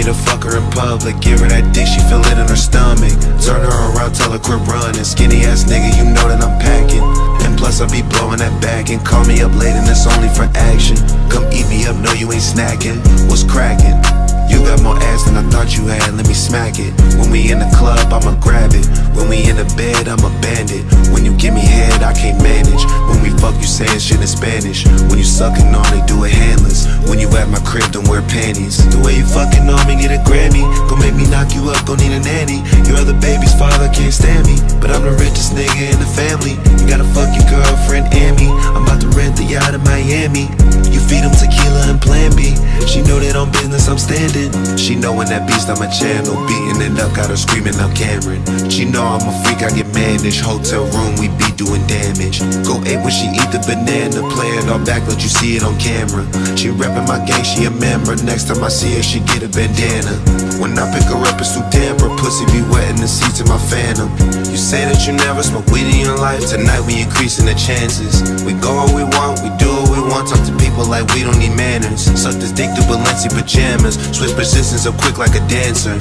me to fuck her in public, give her that dick, she feel it in her stomach. Turn her around, tell her quit running. Skinny ass nigga, you know that I'm packing. And plus I be blowing that bag and call me up late and it's only for action. Come eat me up, no you ain't snacking. What's cracking? You got more ass than I thought you had, let me smack it. When we in the club, I'ma grab it. When we in the bed, I'm a bandit. When you give me head, I can't manage. When we fuck, you saying shit in Spanish. When you sucking on they do it handless. When you at my crib, don't wear panties. The way you fucking on Grammy. Gon' make me knock you up, gon' need a nanny. Your other baby's father can't stand me. But I'm the richest nigga in the family. You gotta fuck your girlfriend and me. I'm about to rent the yacht in Miami. You feed him tequila and plan B. She know that on business I'm standing. She know when that beast I'm a channel. Beating it up, got her screaming out Cameron. She know I'm a freak, I get managed. Hotel room, we be doing damage. When she eat the banana. Play it all back, let you see it on camera. She reppin' my gang, she a member. Next time I see her, she get a bandana. When I pick her up, it's too damp. Her pussy be wet in the seats of my phantom. You say that you never smoke weed in your life. Tonight we increasing the chances. We go where we want, we do what we want. Talk to people like we don't need manners. Suck this dick through Balenci pajamas. Switch positions up quick like a dancer.